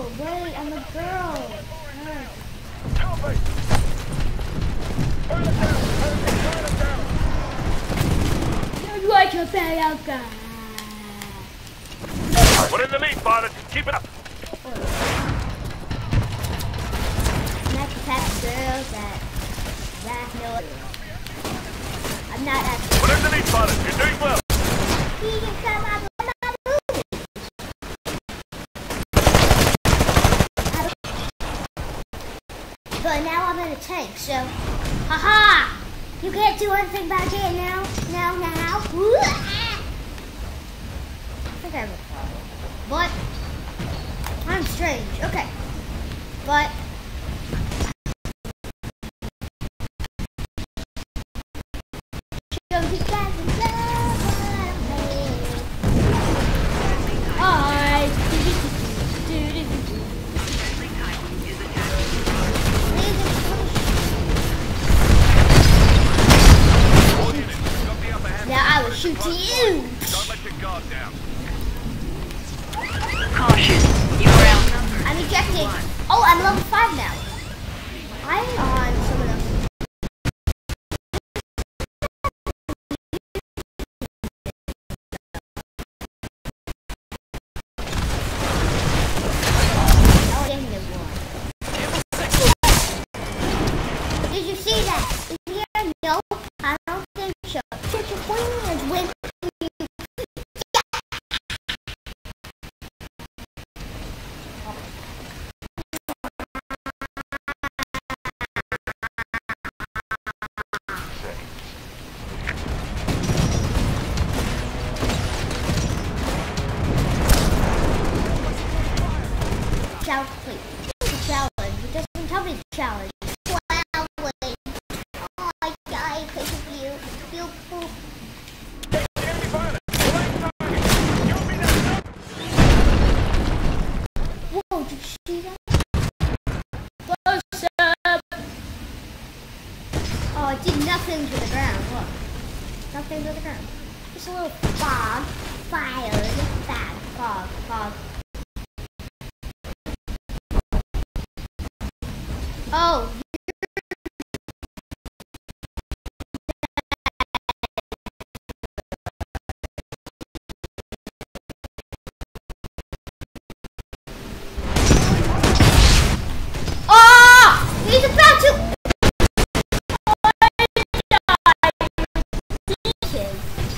I'm a girl. Alright. Copy. Fire down. Fire down. You're like a bad guy. We're in the lead, pilot. Keep it up. Not the type of girl that that know. I'm not actually. We're in the lead, pilot. You're doing well. But now I'm in a tank, so haha! You can't do anything about it now, now, now. I think I have a problem. But I'm strange. Okay. But Show you guys Now I will shoot to you. Don't let your guard down. Caution, you are outnumbered. I'm ejected. Oh, I'm level five now. I'm on some of them. Oh, dang, there's one. Did you see that? Challenge, please. Challenge. It doesn't tell me a challenge. Oh, I died because of you. Whoa, did you see that? Close up. Oh, it did nothing to the ground. Look. Nothing to the ground. Just a little fog. Fire. Fog. Fog. Fog. Oh, Oh! He's about to.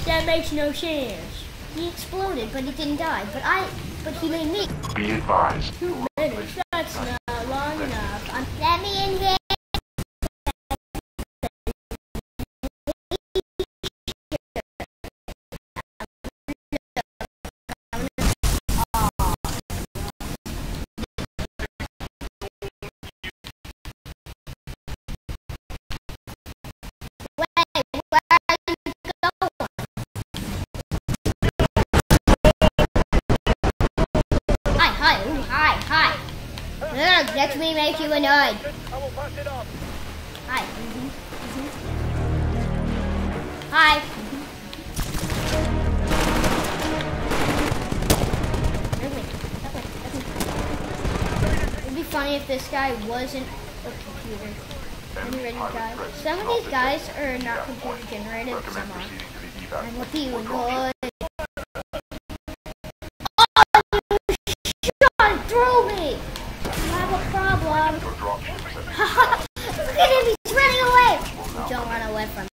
That makes no sense. He exploded, but he didn't die. But I, but he made me. Be advised. That's not Ugh, let me make you annoyed. Hi. Hi. Look me, look me, look me. It'd be funny if this guy wasn't a computer. Ready, guys? Some of these guys are not computer generated, some are. I'm with you, boy. Oh, you shot through me! have a problem.